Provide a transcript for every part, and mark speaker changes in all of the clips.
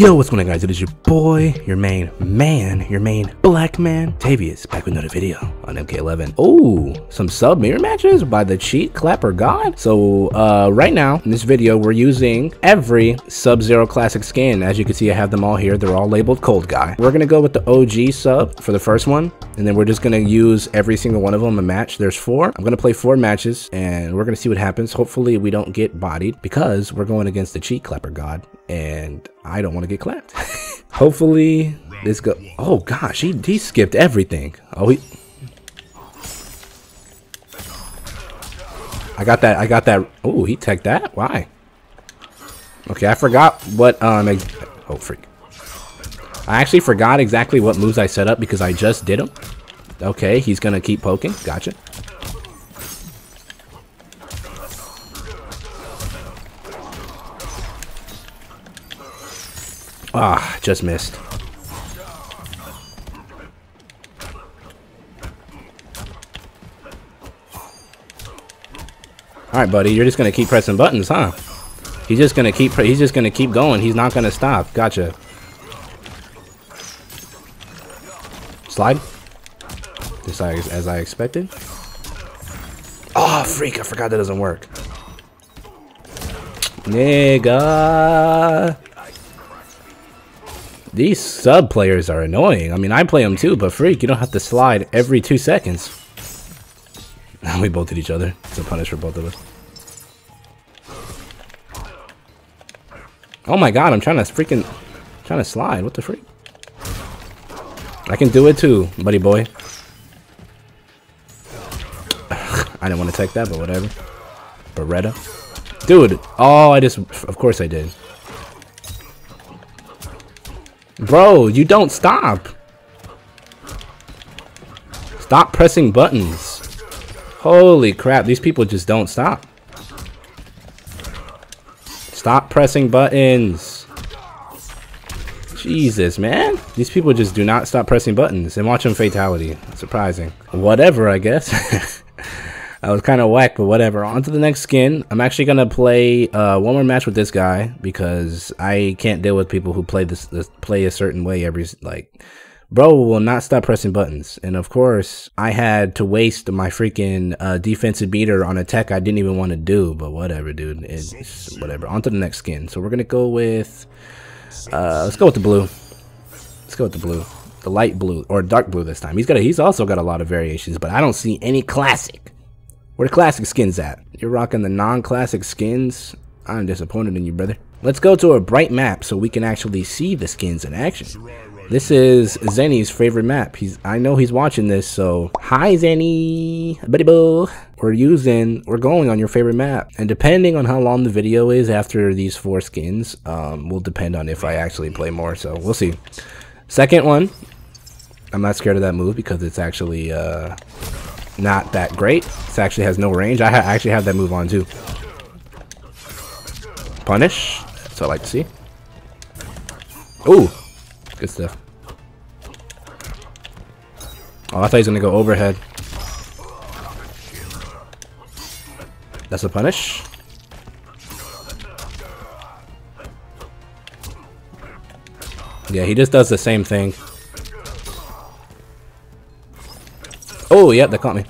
Speaker 1: Yo, what's going on guys? It is your boy, your main man, your main black man, Tavius, back with another video on MK11. Oh, some sub mirror matches by the cheat clapper god. So uh, right now in this video, we're using every Sub-Zero classic skin. As you can see, I have them all here. They're all labeled cold guy. We're gonna go with the OG sub for the first one. And then we're just gonna use every single one of them a match. There's four. I'm gonna play four matches and we're gonna see what happens. Hopefully we don't get bodied because we're going against the cheat clapper god and I don't want to get clapped. Hopefully this go. Oh gosh, he he skipped everything. Oh he. I got that. I got that. Oh, he teched that. Why? Okay, I forgot what um. Oh freak. I actually forgot exactly what moves I set up because I just did them. Okay, he's gonna keep poking. Gotcha. Ah, just missed. All right, buddy, you're just gonna keep pressing buttons, huh? He's just gonna keep. He's just gonna keep going. He's not gonna stop. Gotcha. Slide. Just as, as I expected. Oh, freak! I forgot that doesn't work. Nigga. These sub players are annoying. I mean, I play them too, but freak, you don't have to slide every two seconds. we both hit each other. It's a punish for both of us. Oh my god, I'm trying to freaking... Trying to slide. What the freak? I can do it too, buddy boy. I didn't want to take that, but whatever. Beretta. Dude, oh, I just... Of course I did. Bro, you don't stop. Stop pressing buttons. Holy crap, these people just don't stop. Stop pressing buttons. Jesus, man. These people just do not stop pressing buttons and watch them fatality. Surprising. Whatever, I guess. I was kind of whack, but whatever. On to the next skin. I'm actually gonna play uh, one more match with this guy because I can't deal with people who play this, this play a certain way every like. Bro will not stop pressing buttons, and of course, I had to waste my freaking uh, defensive meter on a tech I didn't even want to do. But whatever, dude. It's whatever. On to the next skin. So we're gonna go with. Uh, let's go with the blue. Let's go with the blue the light blue or dark blue this time. He's got a, he's also got a lot of variations, but I don't see any classic. Where the classic skins at? You're rocking the non-classic skins? I'm disappointed in you, brother. Let's go to a bright map so we can actually see the skins in action. This is Zenny's favorite map. He's I know he's watching this, so hi Zenny, buddy boo. We're using we're going on your favorite map. And depending on how long the video is after these four skins, um, will depend on if I actually play more. So we'll see. Second one. I'm not scared of that move because it's actually uh not that great. This actually has no range. I ha actually have that move on too. Punish. That's what I like to see. Ooh. Good stuff. Oh, I thought he was going to go overhead. That's a punish. Yeah, he just does the same thing. Oh, yeah, they caught me.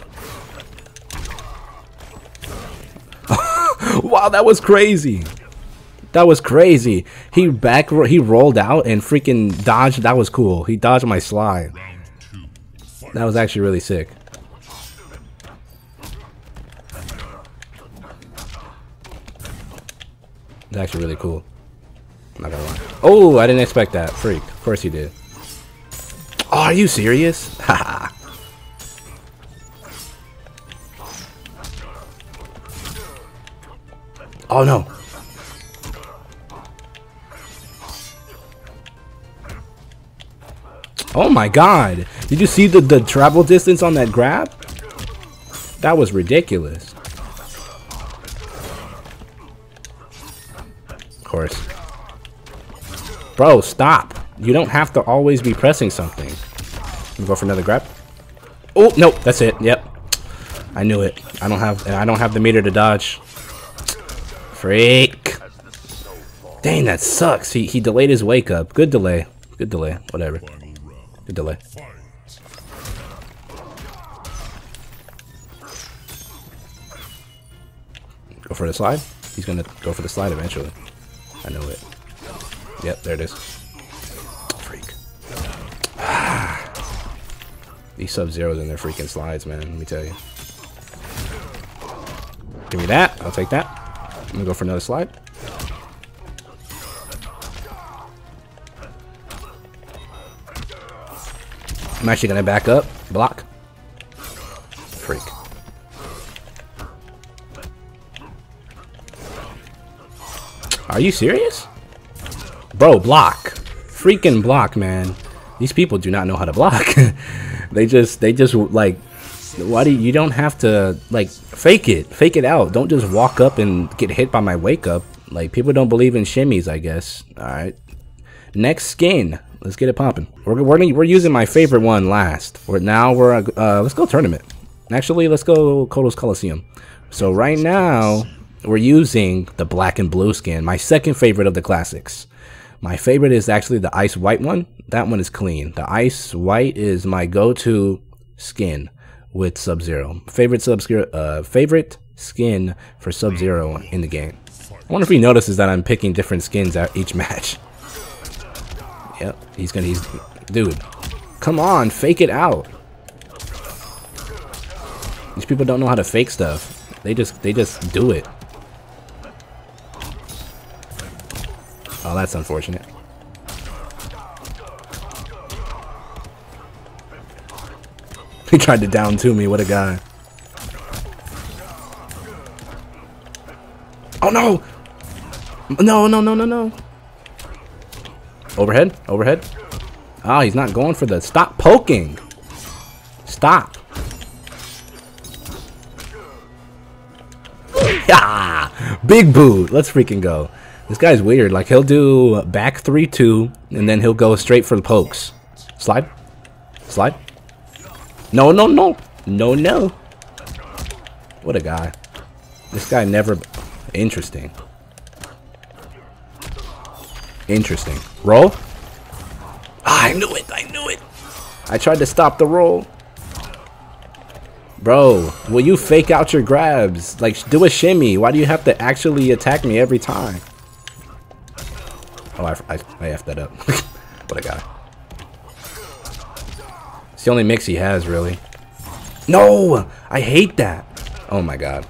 Speaker 1: wow, that was crazy. That was crazy. He back he rolled out and freaking dodged. That was cool. He dodged my slide. That was actually really sick. It's actually really cool. Not gonna lie. Oh, I didn't expect that. Freak. Of course you did. Oh, are you serious? Haha. Oh no. Oh my god. Did you see the, the travel distance on that grab? That was ridiculous. Of course. Bro, stop. You don't have to always be pressing something. Go for another grab. Oh, no, that's it. Yep. I knew it. I don't have I don't have the meter to dodge. Freak. Dang, that sucks. He, he delayed his wake up. Good delay. Good delay. Whatever. Good delay. Go for the slide. He's gonna go for the slide eventually. I know it. Yep, there it is. Freak. These Sub-Zeros and their freaking slides, man. Let me tell you. Give me that. I'll take that. I'm gonna go for another slide. I'm actually gonna back up. Block. Freak. Are you serious? Bro, block. Freaking block, man. These people do not know how to block. they just, they just, like, why do you, you don't have to, like, fake it. Fake it out. Don't just walk up and get hit by my wake up. Like, people don't believe in shimmies, I guess. Alright. Next skin. Let's get it popping. We're, we're, we're using my favorite one last. We're, now we're, uh, let's go tournament. Actually, let's go Kotal's Coliseum. So right now, we're using the black and blue skin, my second favorite of the classics. My favorite is actually the ice white one. That one is clean. The ice white is my go-to skin with Sub-Zero. Favorite Sub-Zero, uh, favorite skin for Sub-Zero in the game. I wonder if he notices that I'm picking different skins at each match. Yep, he's gonna, he's, dude, come on, fake it out. These people don't know how to fake stuff. They just, they just do it. Oh, that's unfortunate. He tried to down to me. What a guy. Oh, no! No, no, no, no, no. Overhead? Overhead? Oh, he's not going for the... Stop poking! Stop! Ah! Big boot! Let's freaking go. This guy's weird. Like, he'll do back 3-2, and then he'll go straight for the pokes. Slide. Slide. No, no, no. No, no. What a guy. This guy never... Interesting. Interesting. Roll? Ah, I knew it. I knew it. I tried to stop the roll. Bro, will you fake out your grabs? Like, do a shimmy. Why do you have to actually attack me every time? Oh, I, I, I effed that up. what a guy. It's the only mix he has, really. No! I hate that. Oh my god.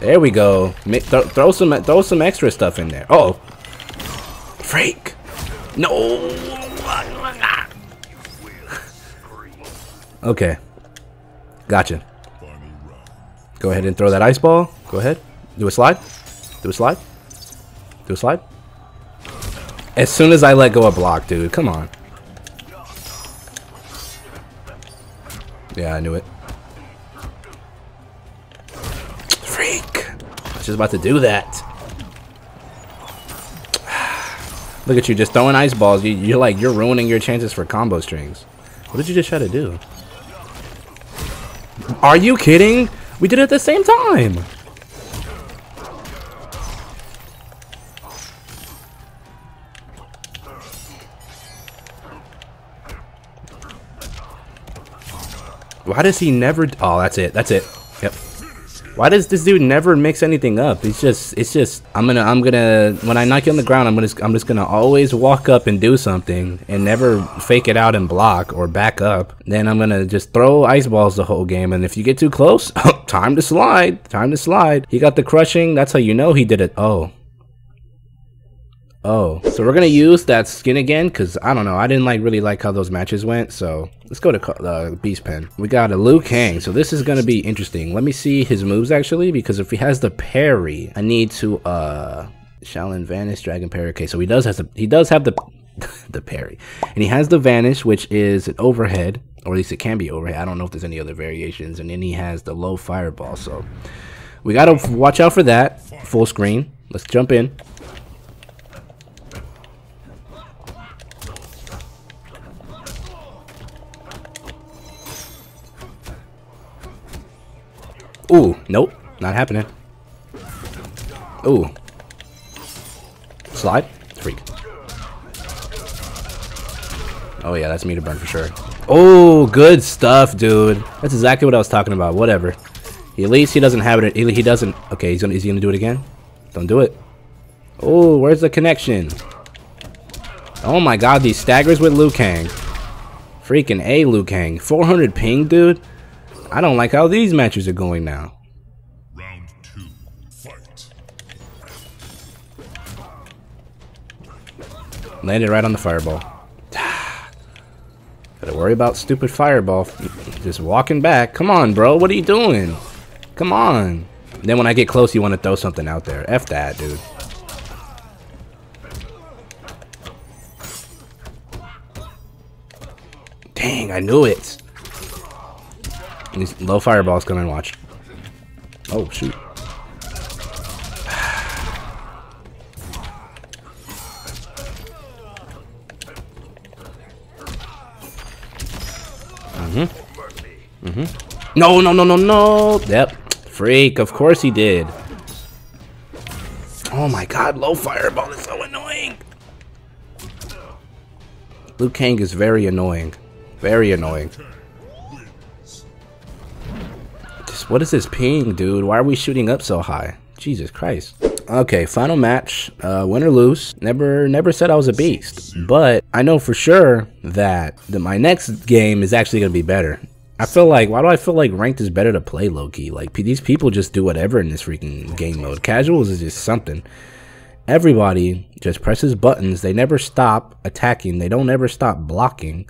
Speaker 1: There we go. Th throw some throw some extra stuff in there. Oh. Freak. No. okay. Gotcha. Go ahead and throw that ice ball. Go ahead. Do a slide. Do a slide. Do a slide. As soon as I let go of block, dude. Come on. Yeah, I knew it. Freak. I was just about to do that. Look at you, just throwing ice balls. You, you're like, you're ruining your chances for combo strings. What did you just try to do? Are you kidding? We did it at the same time. Why does he never... Oh, that's it. That's it. Yep. Why does this dude never mix anything up? It's just, it's just, I'm gonna, I'm gonna, when I knock you on the ground, I'm gonna, I'm just gonna always walk up and do something and never fake it out and block or back up. Then I'm gonna just throw ice balls the whole game. And if you get too close, time to slide, time to slide. He got the crushing. That's how you know he did it. Oh, Oh, so we're gonna use that skin again because I don't know. I didn't like really like how those matches went. So let's go to uh, Beast Pen. We got a Liu Kang, so this is gonna be interesting. Let me see his moves actually because if he has the parry, I need to uh Shaolin Vanish, Dragon Parry. Okay, so he does has the he does have the the parry, and he has the Vanish, which is an overhead, or at least it can be overhead. I don't know if there's any other variations, and then he has the low fireball. So we gotta watch out for that. Full screen. Let's jump in. Nope, not happening. Ooh. Slide? Freak. Oh yeah, that's me to burn for sure. Oh, good stuff, dude. That's exactly what I was talking about. Whatever. At least he doesn't have it. He doesn't. Okay, he's gonna. Is he gonna do it again? Don't do it. Oh, where's the connection? Oh my god, these staggers with Liu Kang. Freaking A, Liu Kang. 400 ping, dude? I don't like how these matches are going now. Landed right on the fireball. Gotta worry about stupid fireball. Just walking back. Come on, bro. What are you doing? Come on. Then when I get close, you want to throw something out there. F that, dude. Dang, I knew it. These low fireballs coming, watch. Oh, shoot. Mm-hmm. Mm-hmm. No, no, no, no, no. Yep. Freak. Of course he did. Oh my god, low fireball is so annoying. Liu Kang is very annoying. Very annoying. Just, what is this ping, dude? Why are we shooting up so high? Jesus Christ. Okay, final match. Uh, win or lose. Never, never said I was a beast, but I know for sure that the, my next game is actually gonna be better. I feel like, why do I feel like ranked is better to play Loki? Like these people just do whatever in this freaking game mode. Casuals is just something. Everybody just presses buttons. They never stop attacking. They don't ever stop blocking.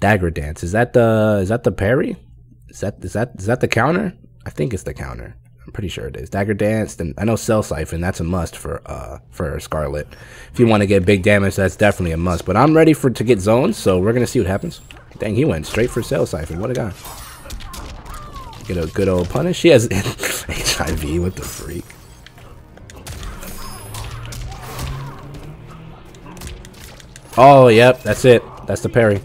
Speaker 1: Dagger dance. Is that the is that the parry? Is that is that is that the counter? I think it's the counter. I'm pretty sure it is. Dagger dance. Then I know cell siphon. That's a must for uh for Skarlet. If you want to get big damage, that's definitely a must. But I'm ready for to get zones, so we're gonna see what happens. Dang, he went straight for cell siphon. What a guy. Get a good old punish. He has HIV. What the freak? Oh, yep. That's it. That's the parry.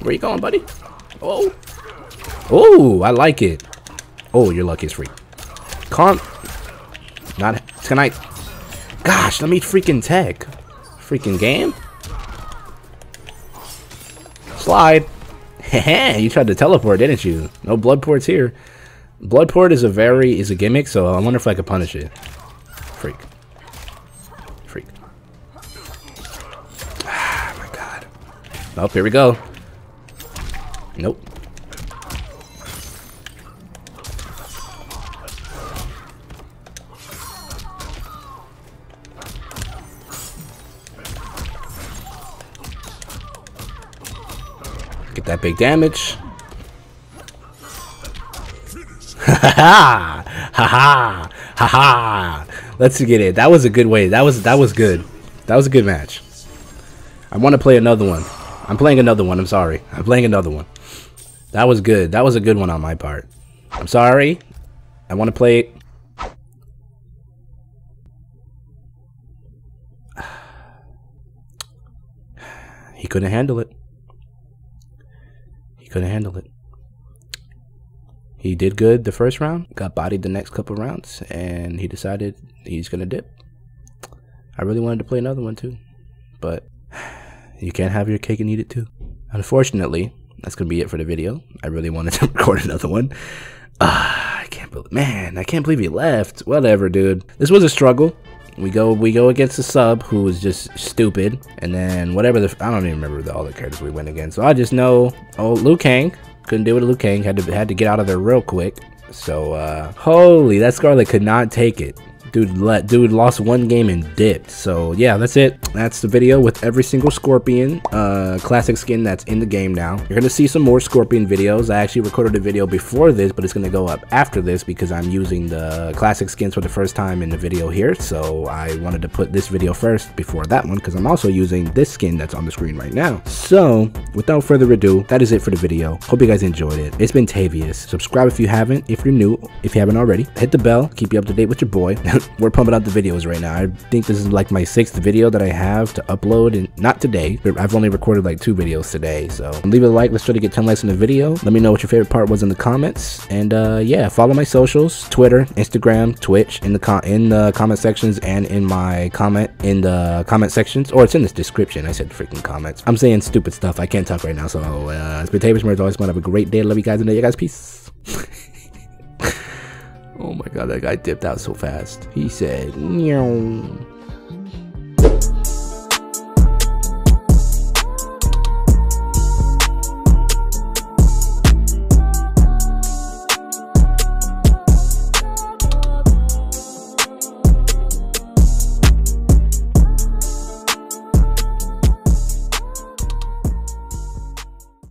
Speaker 1: Where you going, buddy? Oh. Oh, I like it. Oh, you're lucky it's free. Calm. Not tonight. Gosh, let me freaking tech. Freaking game. Slide. you tried to teleport, didn't you? No blood ports here. Blood port is a very is a gimmick, so I wonder if I could punish it. Freak. Freak. Ah, my god. Oh, here we go. Nope. That big damage. Ha ha! Ha ha! Ha ha! Let's get it. That was a good way. That was that was good. That was a good match. I want to play another one. I'm playing another one. I'm sorry. I'm playing another one. That was good. That was a good one on my part. I'm sorry. I want to play it. He couldn't handle it. He couldn't handle it. He did good the first round, got bodied the next couple rounds, and he decided he's going to dip. I really wanted to play another one too, but you can't have your cake and eat it too. Unfortunately, that's gonna be it for the video. I really wanted to record another one. Uh, I can't believe, man, I can't believe he left. Whatever, dude. This was a struggle. We go, we go against the sub who was just stupid, and then whatever the, I don't even remember the, all the characters we went against. So I just know, oh, Liu Kang couldn't do it. Liu Kang had to had to get out of there real quick. So, uh, holy, that Skarlet could not take it. Dude, let dude lost one game and dipped. So yeah, that's it. That's the video with every single Scorpion uh, classic skin that's in the game now. You're gonna see some more Scorpion videos. I actually recorded a video before this, but it's gonna go up after this because I'm using the classic skins for the first time in the video here. So I wanted to put this video first before that one because I'm also using this skin that's on the screen right now. So without further ado, that is it for the video. Hope you guys enjoyed it. It's been Tavius. Subscribe if you haven't. If you're new, if you haven't already, hit the bell. Keep you up to date with your boy. we're pumping out the videos right now. I think this is like my sixth video that I have to upload, and not today. I've only recorded like two videos today, so leave a like. Let's try to get 10 likes in the video. Let me know what your favorite part was in the comments, and uh, yeah, follow my socials: Twitter, Instagram, Twitch, in the com in the comment sections and in my comment in the comment sections, or it's in this description. I said freaking comments. I'm saying stupid stuff. I can't talk right now, so uh, it's been Tavius. Always, Going to have a great day. Love you guys, and you guys, peace. Oh my god, that guy dipped out so fast. He said, Meow.